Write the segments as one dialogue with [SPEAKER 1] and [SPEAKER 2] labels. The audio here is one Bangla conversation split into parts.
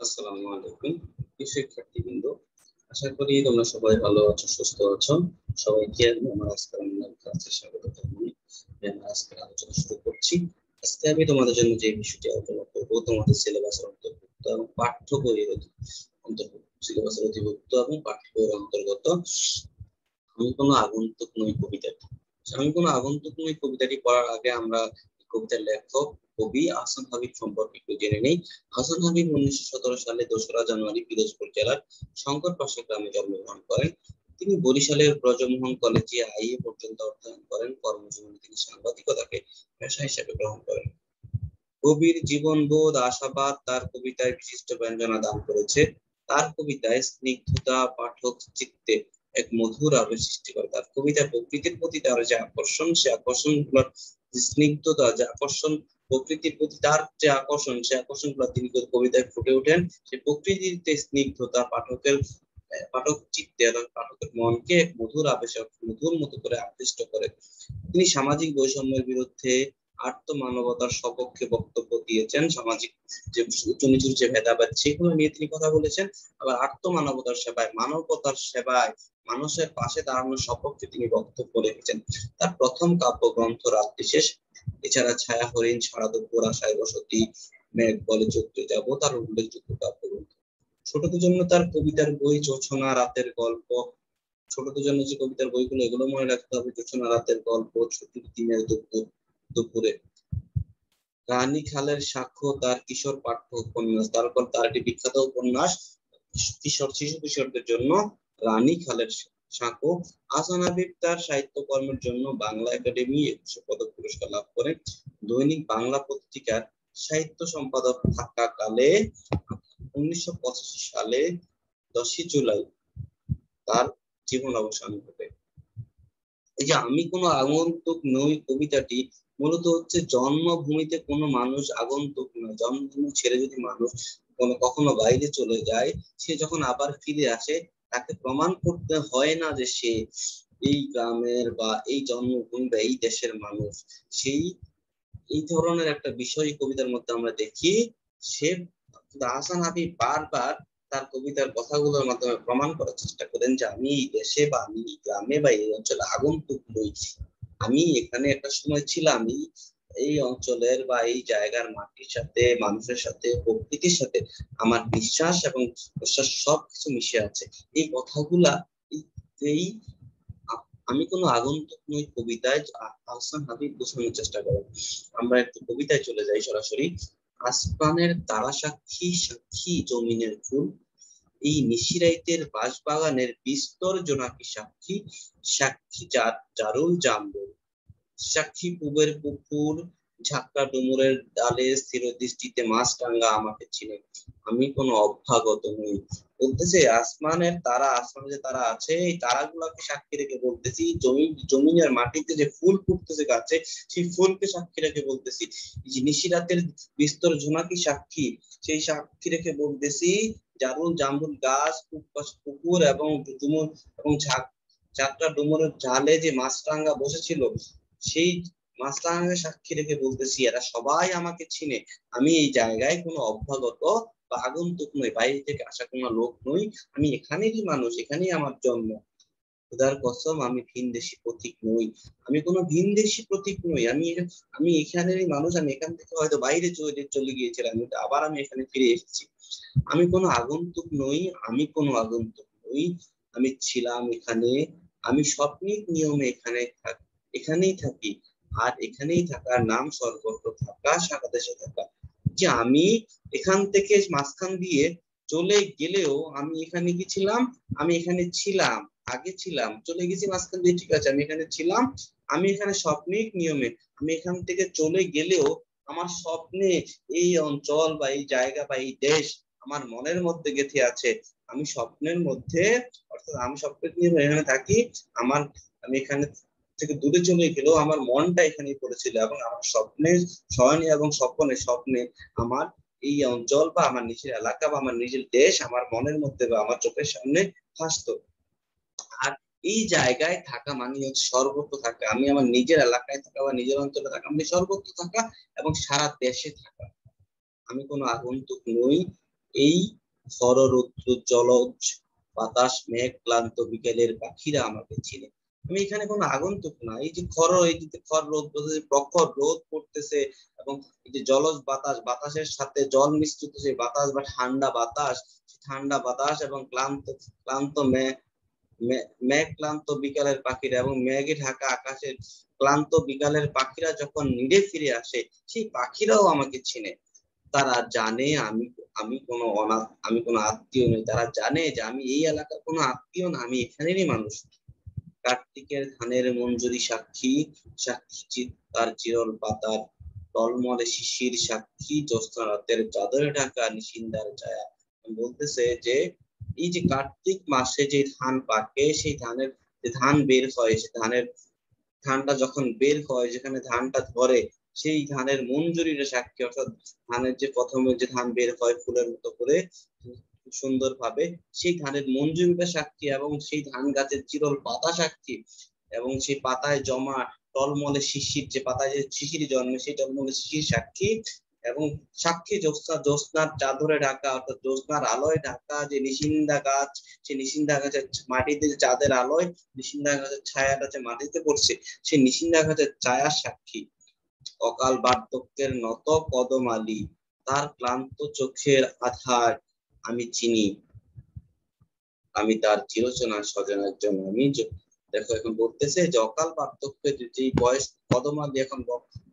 [SPEAKER 1] আসসালামু আলাইকুম শিক্ষার্থীবৃন্দ। আশা করি তোমরা সবাই ভালো আছো, সুস্থ আছো। সবাইকে আমার আজকের অনলাইন ক্লাসে স্বাগত জানাই। আমরা আজকে আলোচনা শুরু করছি। আজকে আমি তোমাদের জন্য যে বিষয়টি আলোচনা করব, তোমাদের সিলেবাসের অন্তর্ভুক্ত এবং পাঠ্য বইয়ের অন্তর্ভুক্ত সিলেবাসের অধিভুক্ত এবং পাঠ্য বইয়ের অন্তর্গত। আমি কোনো আগন্তুক নই কবিতাটি। আমি কোনো আগন্তুক নই কবিতাটি পড়ার আগে আমরা কবিতার লেখক কবি আহসান হাবিব সম্পর্কে একটু জেনে নেই। হাসান হাবিব উনিশশো সতেরো সালে দোসরা জানুয়ারি পিরোজপুর জেলার শঙ্কর পাশে গ্রামে জন্মগ্রহণ করেন। তিনি বরিশালের ব্রজমোহন কলেজে আইএ পর্যন্ত অধ্যয়ন করেন। কর্মজীবনে তিনি সাংবাদিকতাকে পেশা হিসেবে গ্রহণ করেন। কবির জীবনবোধ আশাবাদ, তার কবিতায় বিশিষ্ট ব্যঞ্জনা দান করেছে। তার কবিতায় স্নিগ্ধতা, পাঠক চিত্তে এক মধুর আবেশ সৃষ্টি করে। তার কবিতা প্রকৃতির প্রতি তার যে আকর্ষণ, সে আকর্ষণগুলোর স্নিগ্ধতা, যে আকর্ষণ প্রকৃতির প্রতি তার যে আকর্ষণ, সে আকর্ষণগুলো তিনি কবিতায় ফুটে ওঠেন। সে প্রকৃতির যে স্নিগ্ধতা, পাঠকের পাঠক চিত্তে পাঠকের মনকে এক মধুর আবেশে, মধুর মতো করে আকৃষ্ট করে। তিনি সামাজিক বৈষম্যের বিরুদ্ধে আত্ম মানবতার সপক্ষে বক্তব্য দিয়েছেন। সামাজিক যে উঁচু নিচুর যে ভেদাভেদ, সেগুলো নিয়ে তিনি কথা বলেছেন। আবার আত্ম মানবতার সেবায় মানবতার সেবায় মানুষের পাশে দাঁড়ানোর সপক্ষে তিনি বক্তব্য রেখেছেন। তার প্রথম কাব্যগ্রন্থ রাত্রি শেষ এছাড়া ছায়া, হরিণ সারা দুপুর আশায় বসতি, মেঘ, বলে চোখে যাব, তার উল্লেখযোগ্য কাব্যগ্রন্থ ছোটদের জন্য তার কবিতার বই, জোছনা রাতের গল্প। ছোটদের জন্য যে কবিতার বইগুলো, এগুলো মনে রাখতে হবে, জোছনা রাতের গল্প, ছুটির দিনের দুপুর, দুপুরে। রানী খালের সাক্ষ্য, তার কিশোর পাঠ্য উপন্যাস তারপর তার একটি বিখ্যাত উপন্যাস, কিশোর, শিশু কিশোরদের জন্য রানী খালের সাঁকো আসান হাবিব তার সাহিত্যকর্মের জন্য বাংলা একাডেমি একুশে পদক পুরস্কার লাভ করেন। দৈনিক বাংলা পত্রিকার সাহিত্য সম্পাদক থাকাকালে উনিশশো সালে দশই জুলাই তার জীবন অবসান ঘটে। এই যে আমি কোনো আগন্তুক নই কবিতাটি, মূলত হচ্ছে জন্মভূমিতে কোনো মানুষ আগন্তুক নয়। জন্মভূমি ছেড়ে যদি মানুষ কোনো কখনো বাইরে চলে যায়, সে যখন আবার ফিরে আসে তাকে প্রমাণ করতে হয় না যে সে এই গ্রামের বা এই জন্মভূমি বা এই দেশের মানুষ। সেই, এই ধরনের একটা বিষয় কবিতার মধ্যে আমরা দেখি, সে আহসান হাবিব বারবার তার কবিতার কথাগুলোর মাধ্যমে প্রমাণ করার চেষ্টা করেন যে, আমি এই দেশে বা আমি এই গ্রামে বা এই অঞ্চলে আগন্তুক নই আমি এখানে একটা সময় ছিলাম, এই অঞ্চলের বা এই জায়গার মাটির সাথে, মানুষের সাথে, প্রকৃতির সাথে আমার বিশ্বাস এবং বিশ্বাস সবকিছু মিশে আছে। এই কথাগুলা, এই আমি কোনো আগন্তুক নই কবিতায় আহসান হাবিব বোঝানোর চেষ্টা করেন। আমরা একটু কবিতায় চলে যাই সরাসরি। আসমানের তারা সাক্ষী সাক্ষী জমিনের ফুল। এই নিশিরাইতের বাঁশবাগানের বিস্তর জোনাকি সাক্ষী সাক্ষী জারুল জাম্বুর সাক্ষী পুবের পুকুর ঝাঁকড়া ডুমুরের ডালে স্থির দৃষ্টিতে মাছ টাঙ্গা আমাকে চিনে। আমি কোনো অভ্যাগত নই। বলতেছে, আসমানের তারা, আসমানে যে তারা আছে, এই তারাগুলাকে সাক্ষী রেখে বলতেছি, জমি, জমিনের মাটিতে যে ফুল ফুটতেছে গাছে, সেই ফুলকে সাক্ষী রেখে বলতেছি। নিশিরাতের বিস্তর ঝোনাকি সাক্ষী? সেই সাক্ষী রেখে বলতেছি, জারুল জাম্বুল গাছ পুকুর এবং ডুমুর এবং ঝাঁক চারটা ডুমুরের জালে যে মাছরাঙ্গা বসেছিল সেই মাছরাঙ্গাকে সাক্ষী রেখে বলতেছি, এরা সবাই আমাকে চিনে। আমি এই জায়গায় কোনো অভ্যাগত বা আগন্তুক নই, বাইরে থেকে আসা কোনো লোক নই। আমি এখানেরই মানুষ, এখানেই আমার জন্ম। খুদার কসম, আমি ভিনদেশি প্রতীক নই। আমি কোনো ভিনদেশি প্রতীক নই। আমি আমি এখানেরই মানুষ। আমি এখান থেকে হয়তো বাইরে চলে চলে গিয়েছিলাম আবার আমি এখানে ফিরে এসেছি। আমি কোনো আগন্তুক নই, আমি কোনো আগন্তুক নই। আমি ছিলাম এখানে। আমি স্বপ্নিক নিয়মে এখানে এখানেই থাকি। আর এখানেই থাকার নাম সর্বত্র থাকা সারা দেশে থাকা। যে আমি এখান থেকে মাঝখান দিয়ে চলে গেলেও আমি এখানে কি ছিলাম? আমি এখানে ছিলাম, আগে ছিলাম। চলে গেছি মাঝখান দিয়ে, ঠিক আছে, আমি এখানে ছিলাম। আমি এখানে স্বপ্নিক নিয়মে, আমি এখান থেকে চলে গেলেও আমার স্বপ্নে এই অঞ্চল বা এই জায়গা বা এই দেশ আমার মনের মধ্যে গেঁথে আছে। আমি স্বপ্নের মধ্যে, অর্থাৎ আমি স্বপ্নের নিয়ে এখানে থাকি, আমার, আমি এখানে থেকে দূরে চলে গেলেও আমার মনটা এখানেই পড়েছিল এবং আমার স্বপ্নে শয়নে এবং স্বপ্নে স্বপ্নে আমার এই অঞ্চল বা আমার নিজের এলাকা বা আমার নিজের দেশ আমার মনের মধ্যে বা আমার চোখের সামনে হাসতো আর এই জায়গায় থাকা মানে হচ্ছে সর্বত্র থাকা। আমি আমার নিজের এলাকায় থাকা বা নিজের অঞ্চলে থাকা মানে সর্বত্র থাকা এবং সারা দেশে থাকা। আমি কোনো আগন্তুক নই। এই সররৌদ্র জলজ বাতাস, মেঘ ক্লান্ত বিকেলের পাখিরা আমাকে চিনে। আমি এখানে কোনো আগন্তুক না। এই যে খর, এই যে খর রোদ প্রখর রোদ পড়তেছে এবং এই যে জলজ বাতাস, বাতাসের সাথে জল মিশ্রিত সেই বাতাস বা ঠান্ডা বাতাস ঠান্ডা বাতাস এবং ক্লান্ত ক্লান্ত মেঘ ক্লান্ত বিকালের পাখিরা এবং মেঘে ঢাকা আকাশের ক্লান্ত বিকালের পাখিরা যখন নিড়ে ফিরে আসে, সেই পাখিরাও আমাকে চিনে। তারা জানে আমি আমি কোনো অনাথ, আমি কোনো আত্মীয় নই। তারা জানে যে আমি এই এলাকার কোনো আত্মীয় না, আমি এখানেরই মানুষ। কার্তিকের ধানের মঞ্জুরি সাক্ষী সাক্ষী তার চিরল পাতার টলমলে শিশির সাক্ষী জ্যোৎস্না রাতের চাদরে ঢাকা নিশিন্দার ছায়া। বলতেছে যে, এই যে কার্তিক মাসে যে ধান পাকে, সেই ধানের যে ধান বের হয়, সে ধানের ধানটা যখন বের হয়, যেখানে ধানটা ধরে, সেই ধানের মঞ্জুরির সাক্ষী, অর্থাৎ ধানের যে প্রথমে যে ধান বের হয় ফুলের মতো করে সুন্দর ভাবে সেই ধানের মঞ্জুরিটা সাক্ষী এবং সেই ধান গাছের চিরল পাতা সাক্ষী এবং সেই পাতায় জমা টলমলে শিশির, যে পাতায় যে শিশির জন্মে সেই টলমলে শিশির সাক্ষী এবং সাক্ষী জ্যোৎস্না, জ্যোৎস্নার চাদরে ঢাকা, অর্থাৎ জ্যোৎস্নার আলোয় ঢাকা, যে নিশিন্দা গাছ, সেই নিশিন্দা গাছের মাটিতে যে চাঁদের আলোয় নিশিন্দা গাছের ছায়াটা যে মাটিতে পড়ছে, সেই নিশিন্দা গাছের ছায়ার সাক্ষী। অকাল বার্ধক্যের নত কদমালি তার ক্লান্ত চোখের আধার আমি চিনি। আমি তার চিরচনা স্বজনের জন্য। আমি দেখো এখন বলতেছে যে, অকাল পার্থক্যের যে বয়স কদমালি এখন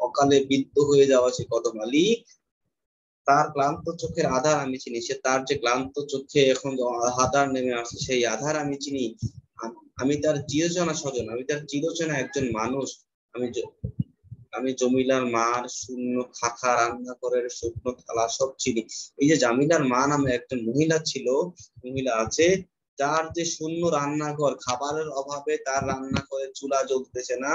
[SPEAKER 1] অকালে বৃদ্ধ হয়ে যাওয়া সে কদমালি তার ক্লান্ত চোখের আধার আমি চিনি। সে তার যে ক্লান্ত চোখে এখন আধার নেমে আসে, সেই আধার আমি চিনি। আমি তার চিরচনা স্বজন, আমি তার চিরচনা একজন মানুষ। আমি আমি জমিলার মার, শূন্য খাখা রান্না করে শুকনো থালা সব চিনি। এই যে জামিলার মা নামে একজন মহিলা ছিল, মহিলা আছে তার যে শূন্য রান্নাঘর, খাবারের অভাবে তার রান্না করে চুলা জ্বলতেছে না,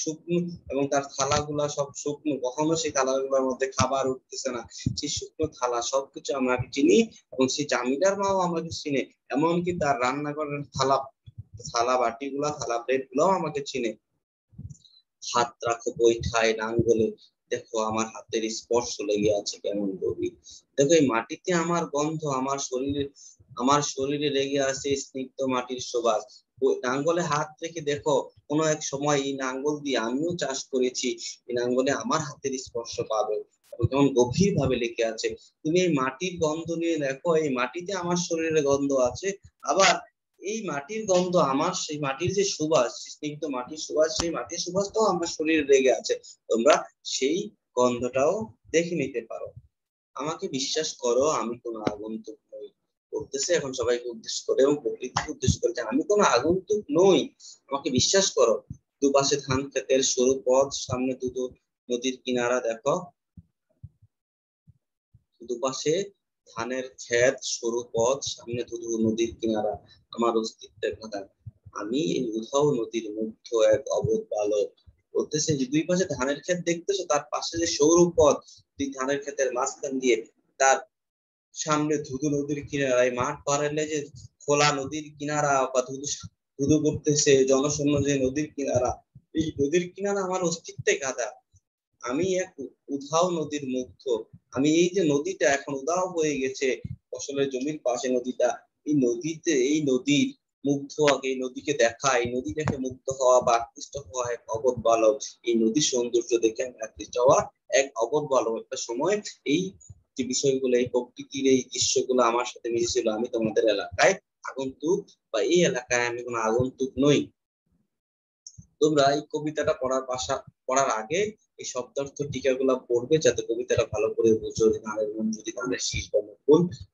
[SPEAKER 1] শুকনো এবং তার থালাগুলা সব শুকনো, কখনো সেই থালাগুলোর মধ্যে খাবার উঠতেছে না। সেই শুকনো থালা সবকিছু আমরা চিনি এবং সেই জামিলার মাও আমাকে চিনে, এমনকি তার রান্নাঘরের থালা থালা বাটি গুলা থালা প্লেট গুলাও আমাকে চিনে। হাত রাখো বৈঠায় নাঙ্গলে। দেখো, আমার হাতের স্পর্শ লেগে আছে কেমন গভীর। দেখো, এই মাটিতে আমার গন্ধ, আমার শরীরে আমার শরীরে লেগে আছে স্নিগ্ধ মাটির সুবাস নাঙ্গলে হাত রেখে দেখো, কোনো এক সময় এই নাঙ্গল দিয়ে আমিও চাষ করেছি, এই নাঙ্গলে আমার হাতের স্পর্শ পাবে। কেমন গভীর ভাবে লেগে আছে। তুমি এই মাটির গন্ধ নিয়ে দেখো, এই মাটিতে আমার শরীরে গন্ধ আছে। আবার এই মাটির গন্ধ আমার, সেই মাটির যে সুবাস, স্নিগ্ধ মাটির সুবাস, সেই মাটির সুবাসটাও আমার শরীরে লেগে আছে। তোমরা সেই গন্ধটাও দেখে নিতে পারো। আমাকে বিশ্বাস করো, আমি কোনো আগন্তুক নই। বলতেছে, এখন সবাইকে উদ্দেশ্য করে এবং প্রকৃতিকে উদ্দেশ্য করে আমি কোনো আগন্তুক নই। আমাকে বিশ্বাস করো, দুপাশে ধান ক্ষেতের সরু পথ, সামনে দুটো নদীর কিনারা দেখো। দুপাশে ধানের ক্ষেত, সরু পথ, সামনে দুটো নদীর কিনারা। আমার অস্তিত্বের কথা। আমি এই উধাও নদীর মুগ্ধ এক অবোধ বালক বলতেছে যে, দুই পাশে ধানের ক্ষেত দেখতেছো? তার পাশে যে সৌর পথ দুই ধানের ক্ষেতের মাঝখান দিয়ে তার সামনে ধুধু নদীর কিনারায় মাঠ পাড়ালে যে খোলা নদীর কিনারা বা ধুধু ধুধু করতেছে জনশূন্য যে নদীর কিনারা, এই নদীর কিনারা আমার অস্তিত্বে গাদা আমি এক উধাও নদীর মুগ্ধ আমি এই যে নদীটা এখন উদাও হয়ে গেছে, ফসলের জমির পাশে নদীটা এই নদীতে, এই নদীর মুগ্ধ আগে এই নদীকে দেখা, এই নদী দেখে মুগ্ধ হওয়া বা আকৃষ্ট হওয়া এক অবধ বালক, এই নদীর সৌন্দর্য দেখে আমি আকৃষ্ট হওয়া এক অবধ বালক। একটা সময় এই যে বিষয়গুলো, এই প্রকৃতির এই দৃশ্যগুলো আমার সাথে মিশেছিল আমি তোমাদের এলাকায়। আগন্তুক বা এই এলাকায় আমি কোনো আগন্তুক নই। তোমরা এই কবিতাটা পড়ার পাশা পড়ার আগে এই শব্দার্থ টিকাগুলা পড়বে যাতে কবিতাটা ভালো করে বুঝো ধানের মন যদি ধানের শীষ বা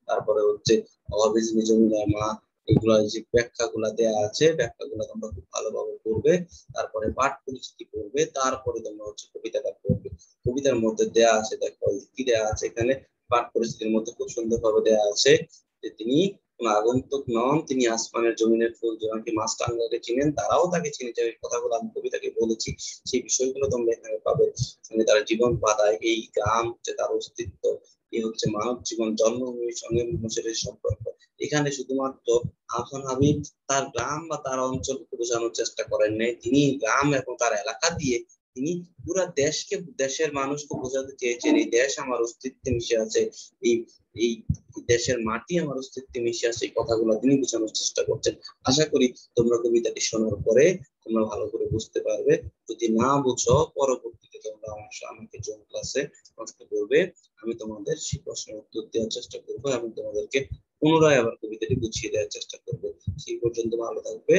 [SPEAKER 1] তারপরে হচ্ছে অভাবে জমিদার মা এগুলা যে ব্যাখ্যা গুলা দেয়া আছে ব্যাখ্যা গুলা তোমরা খুব ভালোভাবে পড়বে। তারপরে পাঠ পরিচিতি পড়বে, তারপরে তোমরা হচ্ছে কবিতাটা পড়বে। কবিতার মধ্যে দেয়া আছে, দেখো, কি দেয়া আছে এখানে? পাঠ পরিস্থিতির মধ্যে খুব সুন্দর ভাবে দেয়া আছে যে তিনি কোন আগন্তুক নন, তিনি আসমানের জমিনের ফুল যেমনকি মাস্টাঙ্গাকে চিনেন, তারাও তাকে চিনে যে কথাগুলো আমি কবিতাকে বলেছি, সেই বিষয়গুলো তোমরা এখানে পাবে। সঙ্গে তার জীবন বাধায় এই গ্রাম হচ্ছে তার অস্তিত্ব এই হচ্ছে মানব জীবন জন্মভূমির সঙ্গে মানুষের সম্পর্ক। এখানে শুধুমাত্র আহসান হাবিব তার গ্রাম বা তার অঞ্চলকে বোঝানোর চেষ্টা করেন নাই। তিনি গ্রাম এবং তার এলাকা দিয়ে তিনি পুরা দেশকে, দেশের মানুষকে বোঝাতে চেয়েছেন। এই দেশ আমার অস্তিত্বে মিশে আছে। এই এই দেশের মাটি আমার অস্তিত্বে মিশে আছে, এই কথাগুলো তিনি বোঝানোর চেষ্টা করছেন। আশা করি তোমরা কবিতাটি শোনার পরে তোমরা ভালো করে বুঝতে পারবে। যদি না বুঝো, পরবর্তীতে তোমরা আমার আমাকে জুম ক্লাসে প্রশ্ন করবে আমি তোমাদের সেই প্রশ্নের উত্তর দেওয়ার চেষ্টা করব এবং তোমাদেরকে পুনরায় আবার কবিতাটি বুঝিয়ে দেওয়ার চেষ্টা করব। সেই পর্যন্ত ভালো থাকবে।